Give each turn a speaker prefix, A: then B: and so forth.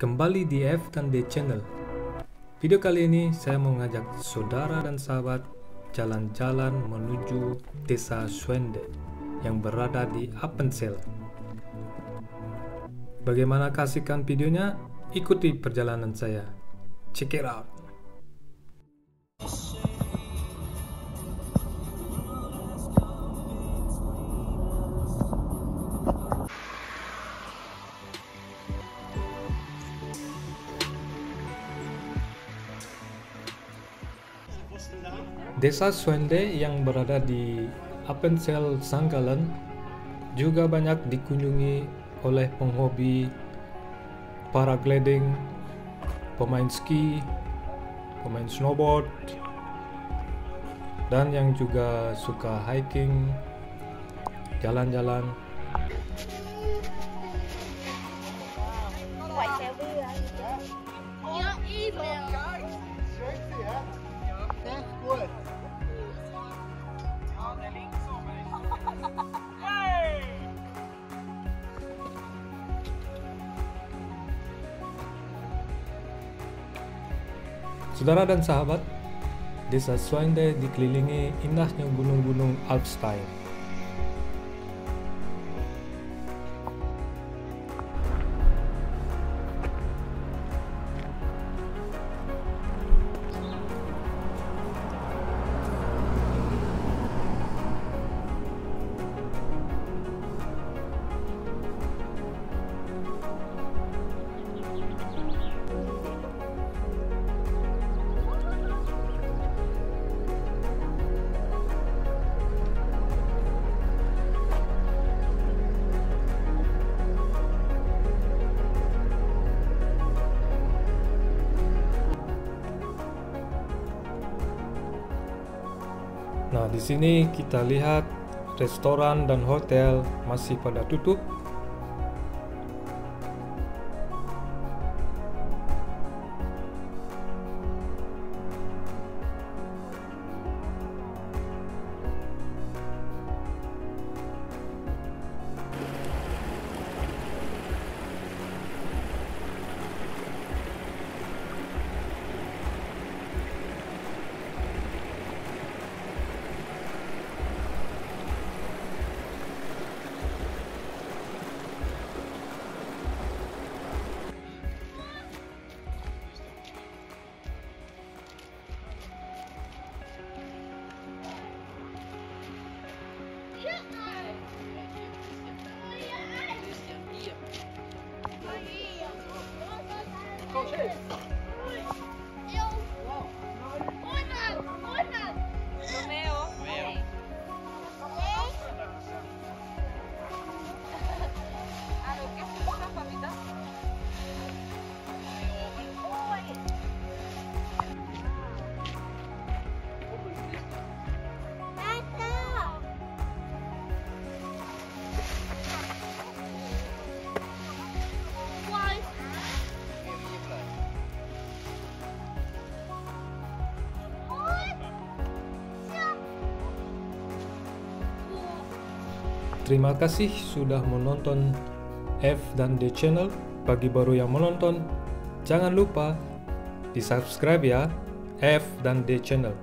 A: Kembali di F dan D Channel. Video kali ini saya mau ngajak saudara dan sahabat jalan-jalan menuju desa Swende yang berada di Appenzell. Bagaimana kasihkan videonya? Ikuti perjalanan saya. Check it out. Desa Swende yang berada di Appenzell Sanggalan juga banyak dikunjungi oleh penghobi paragliding, pemain ski, pemain snowboard, dan yang juga suka hiking, jalan-jalan.
B: Quậy
A: Saudara dan sahabat, desa Swende dikelilingi indahnya gunung-gunung Alpstein. Nah, di sini kita lihat restoran dan hotel masih pada tutup. 我去 Terima kasih sudah menonton F dan D channel. Bagi baru yang menonton, jangan lupa di subscribe ya F dan D channel.